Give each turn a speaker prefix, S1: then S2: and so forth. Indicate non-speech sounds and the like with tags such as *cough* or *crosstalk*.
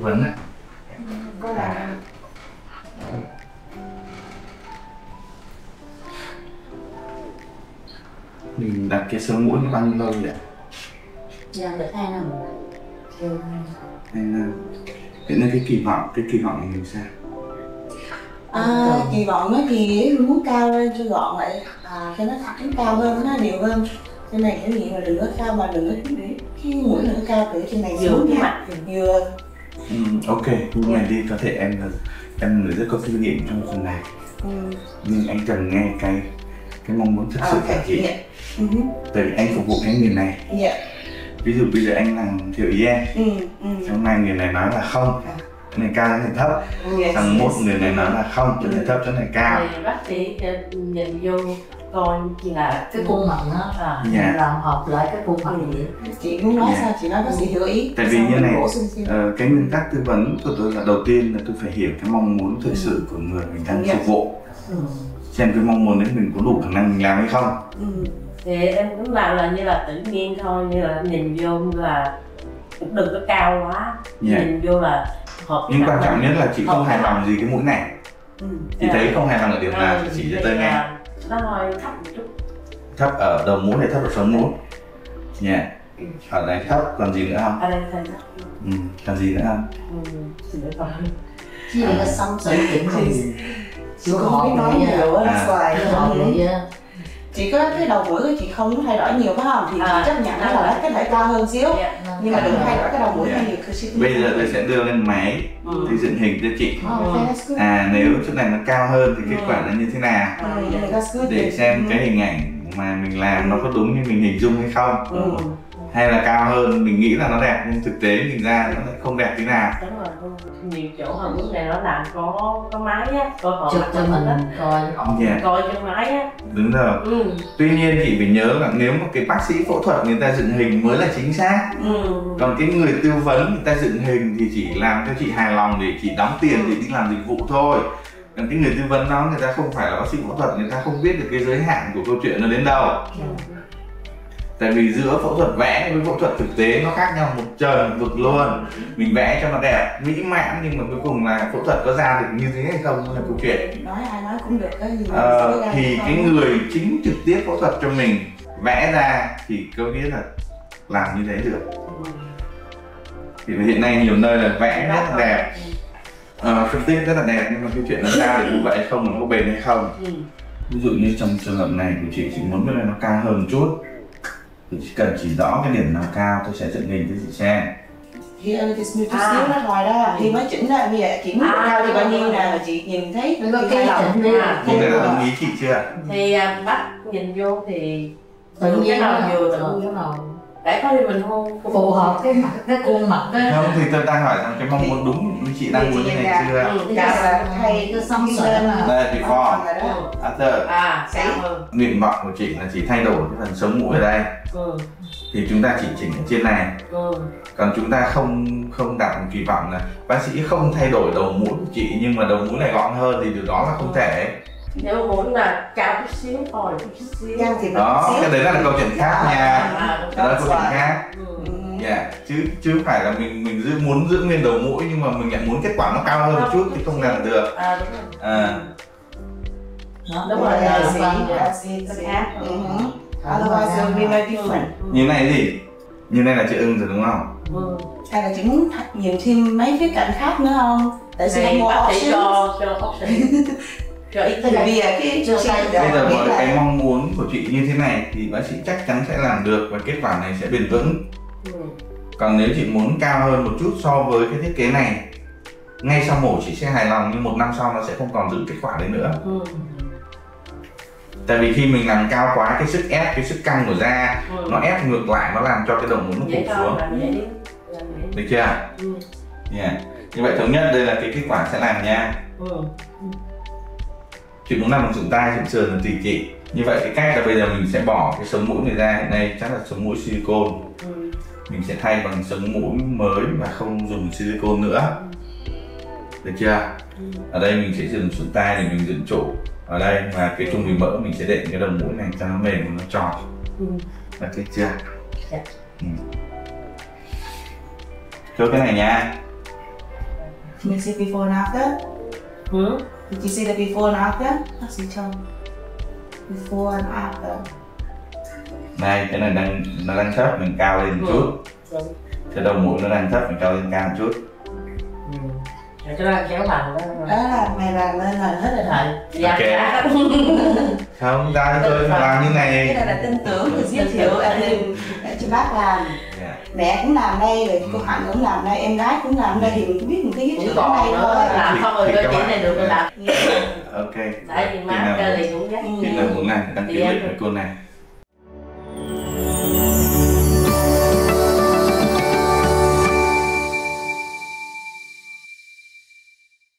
S1: vấn á
S2: là
S1: mình đặt cái sống mũi bao nhiêu lâu vậy
S2: Dạ được hai năm Ừ.
S1: hay là hiện nay cái kỳ vọng cái kỳ vọng này làm sao?
S2: À, kỳ vọng á thì muốn cao lên cho gọn lại. À, cho nó thẳng cao hơn nó đều hơn. Trên này cái gì mà đừng có cao mà đừng có cái mũi có cao từ trên này xuống
S3: mặt
S2: vừa
S1: ừ, ok lúc này đi có thể em là em là người rất có kinh nghiệm trong phần này
S2: ừ.
S1: nhưng anh cần nghe cái cái mong muốn thực
S2: à,
S1: sự của chị
S2: dạ ừ.
S1: tại vì anh phục vụ cái nghề này
S2: dạ
S1: ví dụ bây giờ anh làm thiệu ý em
S2: ừ. ừ.
S1: trong này người này nói là không
S2: À.
S1: cái này cao cái này thấp
S2: Yes,
S1: thằng mốt
S2: yes.
S1: người này nói là không chỗ này thấp chỗ này cao
S3: thì bác sĩ nhìn vô coi là
S4: cái khuôn mặt nó
S3: à,
S1: Dạ.
S4: làm hợp lại cái khuôn mặt vậy
S2: chị muốn nói
S1: Dạ.
S2: sao chị nói bác sĩ hiểu ý
S1: Tại vì
S2: Xong
S1: như này. Ờ, cái nguyên tắc tư vấn của tôi là đầu tiên là tôi phải hiểu cái mong muốn thực sự của người mình đang phục vụ
S4: ừ.
S1: xem cái mong muốn đấy mình có đủ khả năng mình làm hay không
S2: ừ.
S3: thì em cũng làm là như là tự nhiên thôi như là nhìn vô là cũng đừng có cao quá
S1: Dạ.
S3: nhìn vô là hợp
S1: nhưng quan trọng nhất là chị không hài lòng gì cái mũi này
S2: Ừ.
S1: chị thấy không hài lòng ở điểm nào thì chị sẽ tới ngay
S3: là nó hơi thấp một chút.
S1: Thấp ở đầu mũi hay thấp ở sống mũi nha. Ở đây thấp còn gì nữa không?
S3: Ở đây thấy thấp
S1: ừ. còn gì nữa không?
S3: Ừ, lỗi con.
S4: Chứ là xong sự kiện
S2: không biết
S4: hồn
S2: nói
S4: vậy
S2: nhiều á
S1: À.
S2: that's chỉ có cái đầu mũi của chị không thay đổi nhiều phải không thì
S3: À.
S2: chấp nhận nó là có thể cao hơn xíu
S3: Dạ.
S2: nhưng mà đừng thay đổi cái đầu mũi hay nhiều คือ chị
S1: bây giờ tôi sẽ đưa lên máy
S3: Ừ.
S1: tôi dựng hình cho chị
S4: Oh, that's good.
S1: à nếu chỗ này nó cao hơn thì kết
S3: Ừ.
S1: quả nó như thế nào
S2: Ừ,
S1: để xem cái hình ảnh mà mình làm nó có đúng như mình hình dung hay không
S2: Ừ.
S1: hay là cao hơn mình nghĩ là nó đẹp nhưng thực tế mình ra nó lại không đẹp tí nào.
S3: Đúng rồi nhiều chỗ hồi bữa này nó làm có có máy á coi họ
S4: chụp cho
S3: mình
S4: coi.
S1: Dạ.
S3: Coi trong máy á.
S1: Đúng rồi.
S3: Ừ.
S1: tuy nhiên chị phải nhớ là nếu mà cái bác sĩ phẫu thuật người ta dựng hình mới là chính xác.
S3: Ừ.
S1: còn cái người tư vấn người ta dựng hình thì chỉ làm cho chị hài lòng để chị đóng tiền để đi làm dịch vụ thôi. Còn cái người tư vấn đó người ta không phải là bác sĩ phẫu thuật người ta không biết được cái giới hạn của câu chuyện nó đến đâu tại vì giữa phẫu thuật vẽ với phẫu thuật thực tế nó khác nhau một trời một vực luôn. Mình vẽ cho nó đẹp mỹ mãn nhưng mà cuối cùng là phẫu thuật có ra được như thế hay không là câu chuyện.
S2: Nói ai nói cũng được cái gì
S1: Ờ, thì
S2: không.
S1: cái người chính trực tiếp phẫu thuật cho mình vẽ ra thì có nghĩa là làm như thế được. Thì hiện nay nhiều nơi là vẽ rất là đẹp. Ờ, phân tích rất là đẹp nhưng mà cái chuyện nó ra được như vậy hay không nó có bền hay không?
S3: Ừ.
S1: ví dụ như trong trường hợp này của chị chị muốn cái này nó cao hơn một chút cần chỉ rõ cái điểm nào cao tôi sẽ dựng hình cho chị xem.
S2: Thì ơi cái smooth chút
S3: À.
S2: xíu nó thôi đó. Khi mới chỉnh ra bây giờ chỉ muốn
S3: À,
S2: cao thì bao nhiêu mà chị nhìn thấy
S4: Nó có
S2: chị
S4: cái chỉnh đi.
S3: À.
S1: như này là đồng ý chị chưa?
S3: Thì à, bác nhìn vô thì
S4: tự nhiên
S3: cái nào vừa tự
S4: cái nào
S3: để có thì mình không
S4: phù hợp cái mặt cái khuôn mặt đó
S1: không thì tôi đang hỏi rằng cái mong muốn đúng như chị đang muốn như này chưa
S3: Ừ.
S2: Cao là thay
S4: cái sợi
S2: lên
S4: mà
S1: đây before.
S2: Rồi
S1: after.
S3: À hơn
S1: nguyện vọng của chị là chỉ thay đổi cái phần sống mũi ở đây.
S3: Ừ.
S1: thì chúng ta chỉ chỉnh ở trên này.
S3: Ừ.
S1: còn chúng ta không không đặt một kỳ vọng là bác sĩ không thay đổi đầu mũi của chị nhưng mà đầu mũi này gọn hơn thì điều đó là không thể
S3: nếu muốn là cao chút xíu thôi chút xíu
S2: Cao thì
S1: đó cái đấy là câu chuyện khác nha
S3: à, đúng
S1: đó là câu chuyện khác
S3: Ừ.
S2: Ừ.
S1: dạ chứ chứ không phải là mình mình giữ muốn giữ nguyên đầu mũi nhưng mà mình lại muốn kết quả nó cao hơn một chút thì không làm được
S3: à đúng rồi
S1: à
S4: đó
S3: Đúng rồi,
S2: Yeah,
S3: là
S2: see.
S3: khác.
S2: Mhm. Otherwise it will be different.
S1: như này gì như này là chị ưng rồi đúng không
S3: Ừ.
S2: Hay là chị muốn nhìn thêm mấy khía cạnh khác nữa không? Tại sao mua
S3: cho cho option *laughs*
S2: Tại vì cái chị
S1: bây giờ với
S2: là-
S1: cái mong muốn của chị như thế này thì bác sĩ chắc chắn sẽ làm được và kết quả này sẽ bền vững
S3: ừ.
S1: còn nếu chị muốn cao hơn một chút so với cái thiết kế này ngay sau mổ chị sẽ hài lòng nhưng một năm sau nó sẽ không còn giữ kết quả đấy nữa
S3: Ừ.
S1: tại vì khi mình làm cao quá cái sức ép cái sức căng của da
S3: Ừ.
S1: nó ép ngược lại nó làm cho cái đầu mũi nó cụp xuống được chưa
S3: ừ.
S1: yeah. như vậy thống nhất đây là cái kết quả sẽ làm nha
S3: Ừ.
S1: chị muốn làm bằng sụn tai sụn sườn là tùy chị như vậy cái cách là bây giờ mình sẽ bỏ cái sống mũi này ra hiện nay chắc là sống mũi silicone
S3: Ừ.
S1: mình sẽ thay bằng sống mũi mới và không dùng silicone nữa được chưa
S3: Ừ.
S1: ở đây mình sẽ dùng sụn tai để mình dựng trụ ở đây và cái trung bình mỡ mình sẽ đệm cái đầu mũi này cho nó mềm và nó tròn
S3: Ừ.
S1: ok chưa
S3: Dạ.
S1: ừ. cái này nha
S2: Can you see before and after?
S3: ừ.
S2: Did you see the before and after? Bác sĩ Châu. Before and after.
S1: này cái này đang nó đang thấp mình cao lên một chút
S3: Đúng.
S1: cái đầu mũi nó đang thấp mình cao lên cao một chút
S3: Ừ. cái đó là kéo bằng đó
S2: Đó là mày làm lên là hết rồi.
S3: Rồi, dạ,
S1: Ok.
S3: dạ. *laughs*
S1: không ra tôi phải làm như
S2: Cái
S1: này
S2: này là tin tưởng thì giới thiệu em nên để cho bác làm.
S1: Dạ.
S2: Mẹ cũng làm đây, rồi cô Hạnh cũng làm đây, em gái cũng làm đây thì mình cũng biết mình cái giới thiệu ở đây thôi.
S3: làm không rồi chị
S1: bạn-
S3: này được rồi làm
S1: ok
S3: tại vì má ra thì cũng dắt
S1: khi nào muốn làm đăng ký lịch với cô này